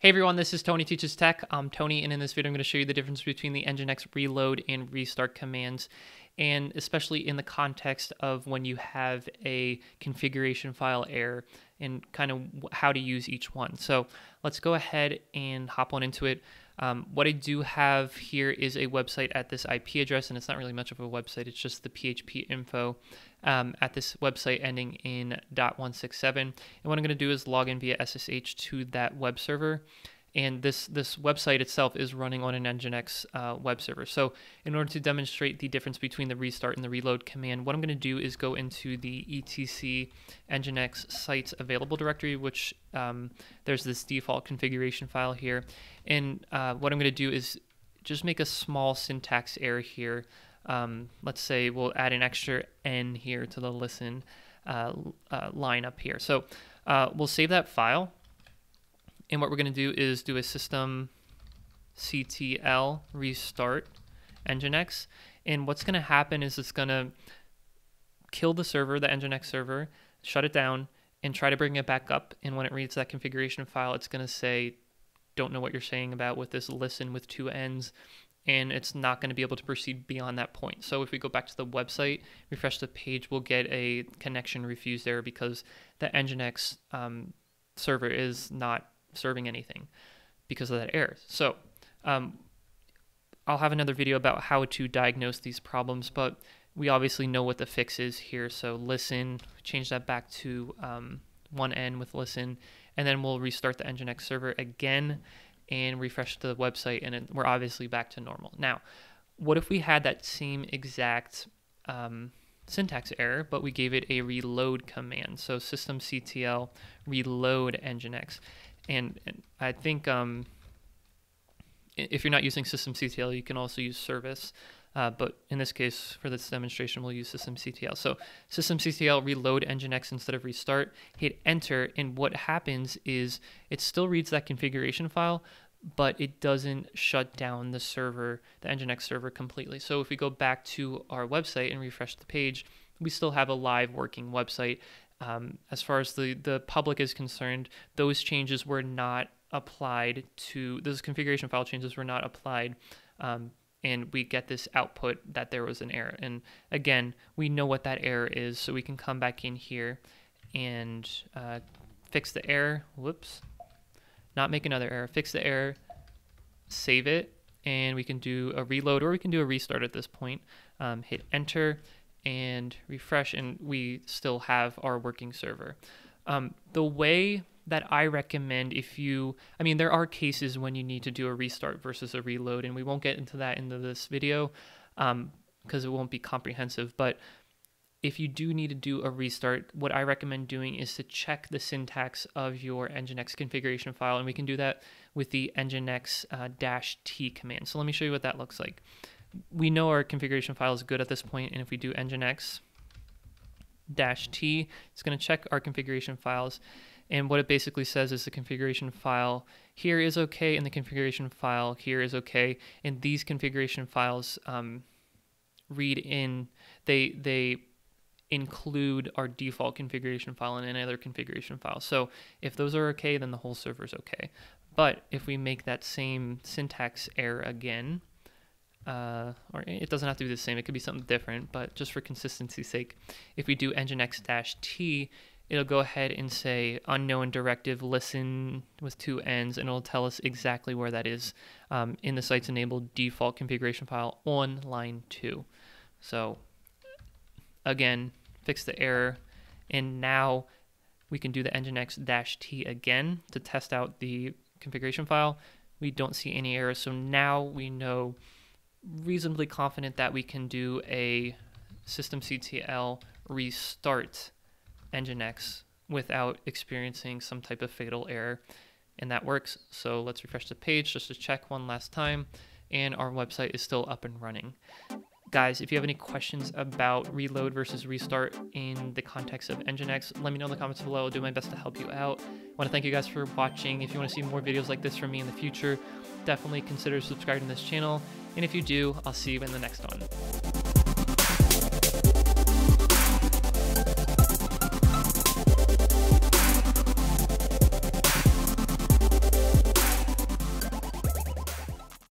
Hey everyone, this is Tony Teaches Tech. I'm Tony, and in this video, I'm going to show you the difference between the Nginx reload and restart commands, and especially in the context of when you have a configuration file error and kind of how to use each one. So let's go ahead and hop on into it. Um, what I do have here is a website at this IP address, and it's not really much of a website, it's just the PHP info um, at this website ending in .167. And what I'm going to do is log in via SSH to that web server and this this website itself is running on an Nginx uh, web server. So in order to demonstrate the difference between the restart and the reload command, what I'm going to do is go into the etc Nginx sites available directory, which um, there's this default configuration file here. And uh, what I'm going to do is just make a small syntax error here. Um, let's say we'll add an extra n here to the listen uh, uh line up here. So uh, we'll save that file and what we're going to do is do a system ctl restart nginx. And what's going to happen is it's going to kill the server, the nginx server, shut it down, and try to bring it back up. And when it reads that configuration file, it's going to say, don't know what you're saying about with this listen with two ends and it's not going to be able to proceed beyond that point. So if we go back to the website, refresh the page, we'll get a connection refused there because the Nginx um, server is not serving anything because of that error. So um, I'll have another video about how to diagnose these problems, but we obviously know what the fix is here. So listen, change that back to um, 1N with listen, and then we'll restart the Nginx server again and refresh the website, and it, we're obviously back to normal. Now, what if we had that same exact um, syntax error, but we gave it a reload command? So systemctl reload Nginx. And, and I think um, if you're not using systemctl, you can also use service. Uh, but in this case, for this demonstration, we'll use systemctl. So systemctl reload nginx instead of restart, hit enter, and what happens is it still reads that configuration file, but it doesn't shut down the server, the nginx server completely. So if we go back to our website and refresh the page, we still have a live working website um, as far as the, the public is concerned, those changes were not applied to, those configuration file changes were not applied um, and we get this output that there was an error. And again, we know what that error is, so we can come back in here and uh, fix the error. Whoops. Not make another error. Fix the error, save it, and we can do a reload or we can do a restart at this point. Um, hit enter and refresh and we still have our working server. Um, the way that I recommend if you, I mean, there are cases when you need to do a restart versus a reload, and we won't get into that into this video because um, it won't be comprehensive. But if you do need to do a restart, what I recommend doing is to check the syntax of your Nginx configuration file, and we can do that with the Nginx uh, -t command. So let me show you what that looks like we know our configuration file is good at this point, and if we do nginx dash t, it's going to check our configuration files. And what it basically says is the configuration file here is okay, and the configuration file here is okay. And these configuration files um, read in, they, they include our default configuration file and any other configuration file. So if those are okay, then the whole server is okay. But if we make that same syntax error again, uh, or it doesn't have to be the same, it could be something different, but just for consistency's sake, if we do nginx-t, it'll go ahead and say unknown directive listen with two ends, and it'll tell us exactly where that is um, in the site's enabled default configuration file on line two. So again, fix the error, and now we can do the nginx-t again to test out the configuration file. We don't see any errors, so now we know reasonably confident that we can do a systemctl restart nginx without experiencing some type of fatal error. And that works. So let's refresh the page just to check one last time. And our website is still up and running guys if you have any questions about reload versus restart in the context of nginx let me know in the comments below. I'll do my best to help you out. I want to thank you guys for watching. If you want to see more videos like this from me in the future definitely consider subscribing to this channel. And if you do, I'll see you in the next one.